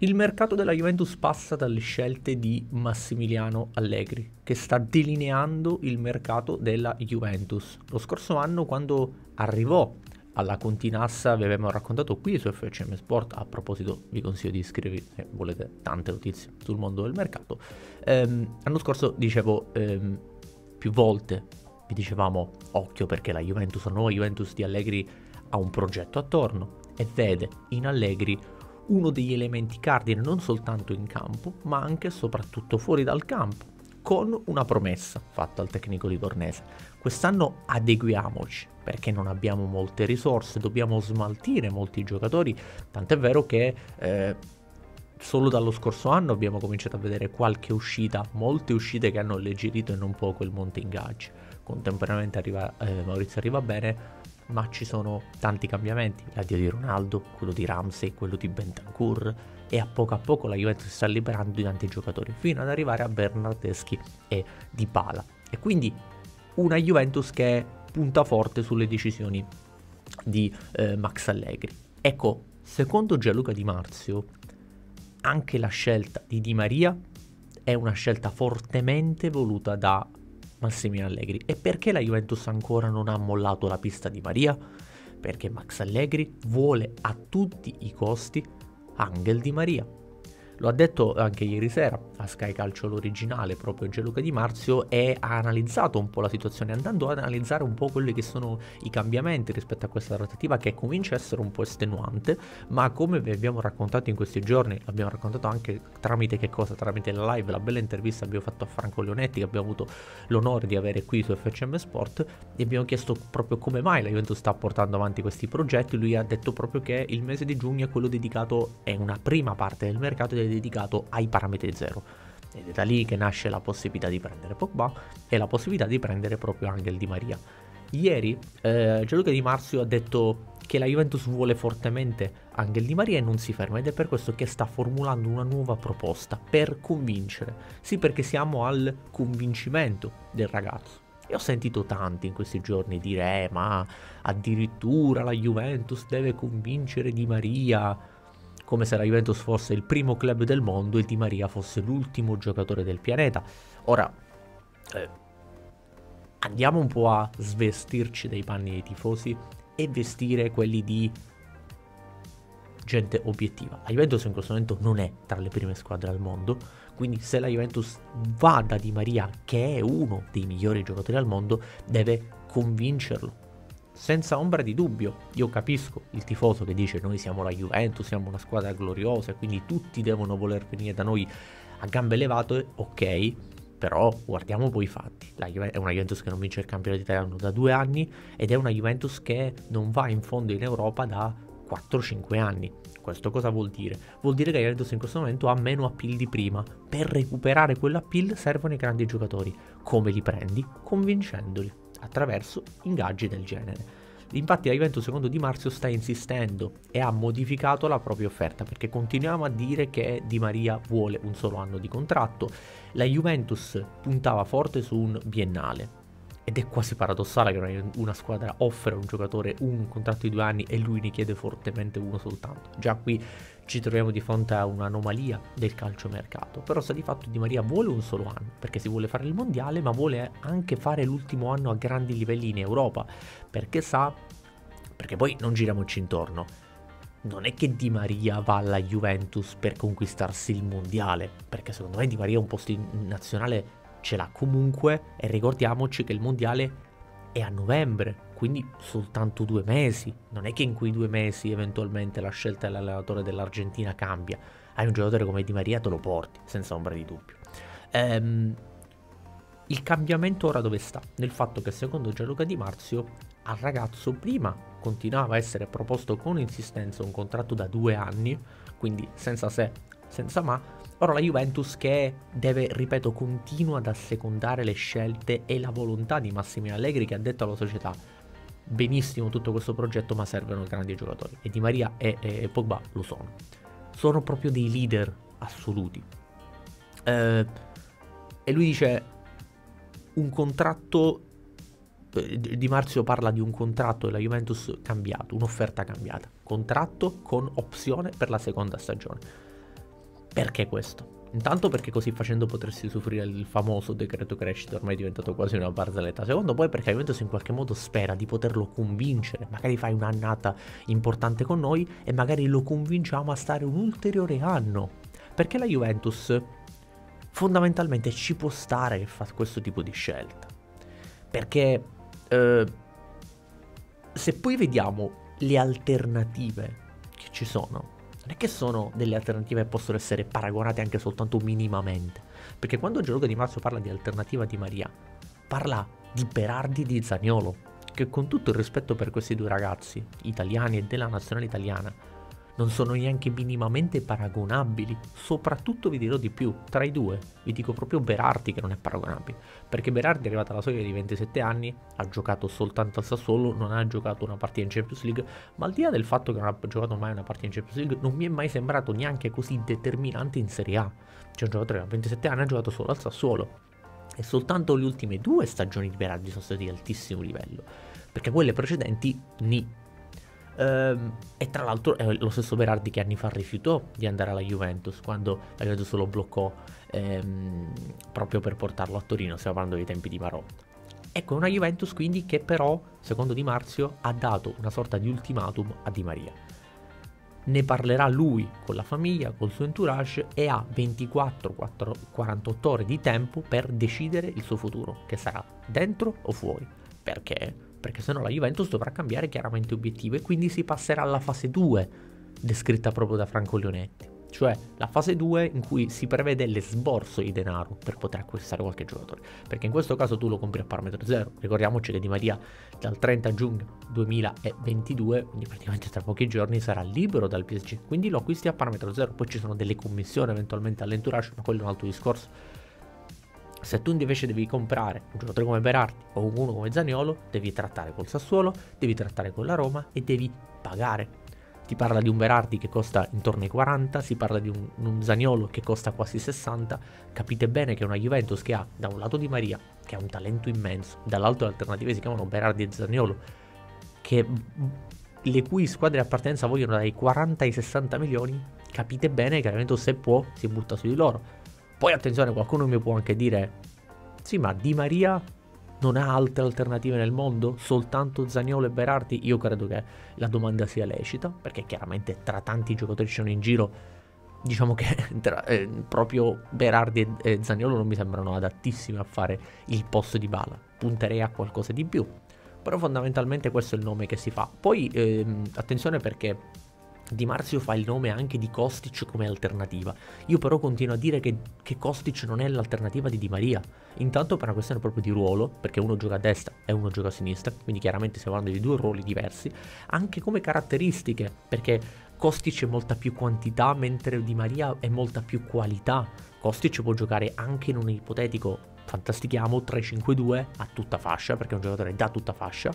Il mercato della Juventus passa dalle scelte di Massimiliano Allegri, che sta delineando il mercato della Juventus. Lo scorso anno, quando arrivò alla Continassa, vi abbiamo raccontato qui su FCM Sport. A proposito, vi consiglio di iscrivervi se volete tante notizie sul mondo del mercato. Ehm, l'anno scorso dicevo ehm, più volte, vi dicevamo occhio perché la Juventus, la nuova Juventus di Allegri, ha un progetto attorno e vede in Allegri uno degli elementi cardine non soltanto in campo, ma anche e soprattutto fuori dal campo, con una promessa fatta al tecnico livornese. Quest'anno adeguiamoci, perché non abbiamo molte risorse, dobbiamo smaltire molti giocatori, tant'è vero che eh, solo dallo scorso anno abbiamo cominciato a vedere qualche uscita, molte uscite che hanno alleggerito e non poco il monte ingaggi. Contemporaneamente arriva, eh, Maurizio arriva bene, ma ci sono tanti cambiamenti, l'addio di Ronaldo, quello di Ramsey, quello di Bentancur e a poco a poco la Juventus si sta liberando di tanti giocatori fino ad arrivare a Bernardeschi e Di Pala. E quindi una Juventus che punta forte sulle decisioni di eh, Max Allegri. Ecco, secondo Gianluca Di Marzio, anche la scelta di Di Maria è una scelta fortemente voluta da Massimiliano Allegri. E perché la Juventus ancora non ha mollato la pista di Maria? Perché Max Allegri vuole a tutti i costi Angel di Maria. Lo ha detto anche ieri sera a Sky Calcio l'originale, proprio Gianluca Di Marzio, e ha analizzato un po' la situazione, andando ad analizzare un po' quelli che sono i cambiamenti rispetto a questa trattativa che comincia a essere un po' estenuante, ma come vi abbiamo raccontato in questi giorni, l'abbiamo raccontato anche tramite che cosa? Tramite la live, la bella intervista che abbiamo fatto a Franco Leonetti, che abbiamo avuto l'onore di avere qui su FCM Sport, e abbiamo chiesto proprio come mai la Juventus sta portando avanti questi progetti, lui ha detto proprio che il mese di giugno è quello dedicato, è una prima parte del mercato è dedicato ai parametri zero. Ed è da lì che nasce la possibilità di prendere Pogba e la possibilità di prendere proprio Angel Di Maria. Ieri eh, Gianluca Di Marzio ha detto che la Juventus vuole fortemente Angel Di Maria e non si ferma ed è per questo che sta formulando una nuova proposta per convincere. Sì, perché siamo al convincimento del ragazzo. E ho sentito tanti in questi giorni dire, eh, ma addirittura la Juventus deve convincere Di Maria come se la Juventus fosse il primo club del mondo e Di Maria fosse l'ultimo giocatore del pianeta. Ora, eh, andiamo un po' a svestirci dei panni dei tifosi e vestire quelli di gente obiettiva. La Juventus in questo momento non è tra le prime squadre al mondo, quindi se la Juventus va da Di Maria, che è uno dei migliori giocatori al mondo, deve convincerlo senza ombra di dubbio. Io capisco il tifoso che dice noi siamo la Juventus, siamo una squadra gloriosa quindi tutti devono voler venire da noi a gambe levate, ok, però guardiamo poi i fatti. La Juve- è una Juventus che non vince il campionato italiano da due anni ed è una Juventus che non va in fondo in Europa da 4-5 anni. Questo cosa vuol dire? Vuol dire che la Juventus in questo momento ha meno appeal di prima. Per recuperare quell'appeal servono i grandi giocatori. Come li prendi? Convincendoli attraverso ingaggi del genere. Infatti la Juventus secondo Di Marzio sta insistendo e ha modificato la propria offerta perché continuiamo a dire che Di Maria vuole un solo anno di contratto. La Juventus puntava forte su un biennale ed è quasi paradossale che una, squadra offra a un giocatore un contratto di due anni e lui ne chiede fortemente uno soltanto. Già qui ci troviamo di fronte a un'anomalia del calciomercato. Però sta di fatto Di Maria vuole un solo anno, perché si vuole fare il mondiale, ma vuole anche fare l'ultimo anno a grandi livelli in Europa, perché sa, perché poi non giriamoci intorno. Non è che Di Maria va alla Juventus per conquistarsi il mondiale, perché secondo me Di Maria un posto in nazionale ce l'ha comunque e ricordiamoci che il mondiale è a novembre, quindi soltanto due mesi. Non è che in quei due mesi eventualmente la scelta dell'allenatore dell'Argentina cambia. Hai un giocatore come Di Maria, te lo porti, senza ombra di dubbio. Ehm, il cambiamento ora dove sta? Nel fatto che secondo Gianluca Di Marzio al ragazzo prima continuava a essere proposto con insistenza un contratto da due anni, quindi senza se, senza ma, Ora la Juventus che deve, ripeto, continua ad assecondare le scelte e la volontà di Massimiliano Allegri che ha detto alla società benissimo tutto questo progetto ma servono grandi giocatori e Di Maria e, e, Pogba lo sono. Sono proprio dei leader assoluti. Eh, e lui dice un contratto eh, di Marzio parla di un contratto della Juventus cambiato, un'offerta cambiata, contratto con opzione per la seconda stagione Perché questo? Intanto perché così facendo potresti soffrire il famoso decreto crescita ormai diventato quasi una barzelletta. Secondo poi perché Juventus in qualche modo spera di poterlo convincere. Magari fai un'annata importante con noi e magari lo convinciamo a stare un ulteriore anno. Perché la Juventus fondamentalmente ci può stare che fa questo tipo di scelta. Perché eh, se poi vediamo le alternative che ci sono, non è che sono delle alternative che possono essere paragonate anche soltanto minimamente. Perché quando Gianluca Di Marzio parla di alternativa di Maria, parla di Berardi di Zagnolo, che con tutto il rispetto per questi due ragazzi, italiani e della nazionale italiana, non sono neanche minimamente paragonabili. Soprattutto vi dirò di più, tra i due vi dico proprio Berardi che non è paragonabile, perché Berardi è arrivato alla soglia di 27 anni, ha giocato soltanto al Sassuolo, non ha giocato una partita in Champions League, ma al di là del fatto che non ha giocato mai una partita in Champions League, non mi è mai sembrato neanche così determinante in Serie A. C'è un giocatore che a 27 anni ha giocato solo al Sassuolo. E soltanto le ultime due stagioni di Berardi sono state di altissimo livello, perché quelle precedenti ni e tra l'altro è lo stesso Berardi che anni fa rifiutò di andare alla Juventus quando la Juventus lo bloccò ehm, proprio per portarlo a Torino, stiamo parlando dei tempi di Marotta. Ecco, una Juventus quindi che però, secondo Di Marzio, ha dato una sorta di ultimatum a Di Maria. Ne parlerà lui con la famiglia, col suo entourage e ha 24-48 ore di tempo per decidere il suo futuro, che sarà dentro o fuori. Perché? perché sennò la Juventus dovrà cambiare chiaramente obiettivo e quindi si passerà alla fase 2 descritta proprio da Franco Leonetti, cioè la fase 2 in cui si prevede l'esborso di denaro per poter acquistare qualche giocatore, perché in questo caso tu lo compri a parametro zero, ricordiamoci che Di Maria dal 30 giugno 2022, quindi praticamente tra pochi giorni sarà libero dal PSG, quindi lo acquisti a parametro zero, poi ci sono delle commissioni eventualmente all'entourage, ma quello è un altro discorso se tu invece devi comprare un giocatore come Berardi o uno come Zaniolo, devi trattare col Sassuolo, devi trattare con la Roma e devi pagare. Ti parla di un Berardi che costa intorno ai 40, si parla di un, un Zaniolo che costa quasi 60. Capite bene che una Juventus che ha da un lato Di Maria, che ha un talento immenso, dall'altro le alternative si chiamano Berardi e Zaniolo, che, le cui squadre di appartenenza vogliono dai 40 ai 60 milioni, capite bene che la Juventus se può si butta su di loro poi attenzione, qualcuno mi può anche dire, sì ma Di Maria non ha altre alternative nel mondo? Soltanto Zagnolo e Berardi? Io credo che la domanda sia lecita, perché chiaramente tra tanti giocatori che sono in giro, diciamo che tra, eh, proprio Berardi e, e Zagnolo non mi sembrano adattissimi a fare il posto di bala. Punterei a qualcosa di più. Però fondamentalmente questo è il nome che si fa. Poi ehm, attenzione perché di Marzio fa il nome anche di Kostic come alternativa. Io però continuo a dire che, che Kostic non è l'alternativa di Di Maria. Intanto per una questione proprio di ruolo, perché uno gioca a destra e uno gioca a sinistra, quindi chiaramente stiamo parlando di due ruoli diversi, anche come caratteristiche, perché Kostic è molta più quantità, mentre Di Maria è molta più qualità. Kostic può giocare anche in un ipotetico, fantastichiamo, 3-5-2 a tutta fascia, perché è un giocatore da tutta fascia.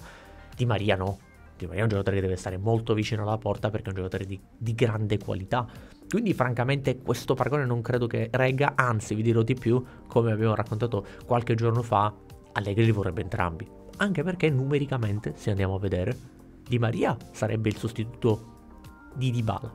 Di Maria no, Maria è un giocatore che deve stare molto vicino alla porta perché è un giocatore di, di grande qualità. Quindi francamente questo paragone non credo che regga, anzi vi dirò di più, come abbiamo raccontato qualche giorno fa, Allegri li vorrebbe entrambi. Anche perché numericamente, se andiamo a vedere, Di Maria sarebbe il sostituto di Dybala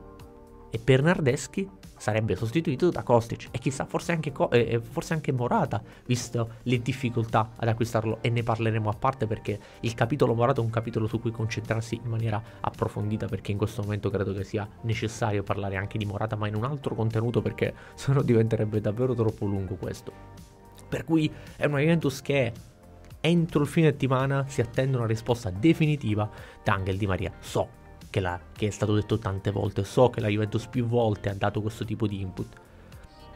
e Bernardeschi sarebbe sostituito da Kostic. E chissà forse anche, eh, forse anche Morata visto le difficoltà ad acquistarlo. E ne parleremo a parte perché il capitolo Morata è un capitolo su cui concentrarsi in maniera approfondita perché in questo momento credo che sia necessario parlare anche di Morata ma in un altro contenuto perché se no diventerebbe davvero troppo lungo questo. Per cui è una Juventus che entro il fine settimana si attende una risposta definitiva da Angel Di Maria. So che, la, che è stato detto tante volte, so che la Juventus più volte ha dato questo tipo di input.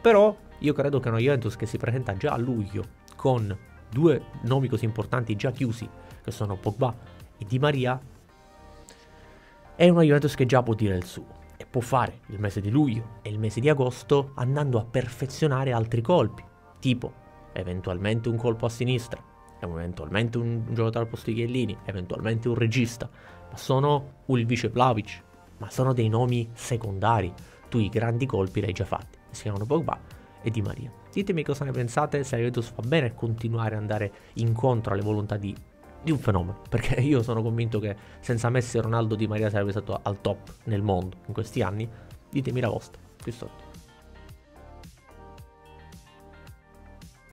Però io credo che una Juventus che si presenta già a luglio con due nomi così importanti già chiusi, che sono Pogba e Di Maria, è una Juventus che già può dire il suo. E può fare il mese di luglio e il mese di agosto andando a perfezionare altri colpi, tipo eventualmente un colpo a sinistra, eventualmente un giocatore al posto di Chiellini, eventualmente un regista, ma sono Ulvice Vlavic, ma sono dei nomi secondari. Tu i grandi colpi li hai già fatti. Si chiamano Pogba e Di Maria. Ditemi cosa ne pensate, se la Juventus fa bene a continuare ad andare incontro alle volontà di, di, un fenomeno, perché io sono convinto che senza Messi e Ronaldo Di Maria sarebbe stato al top nel mondo in questi anni. Ditemi la vostra qui sotto.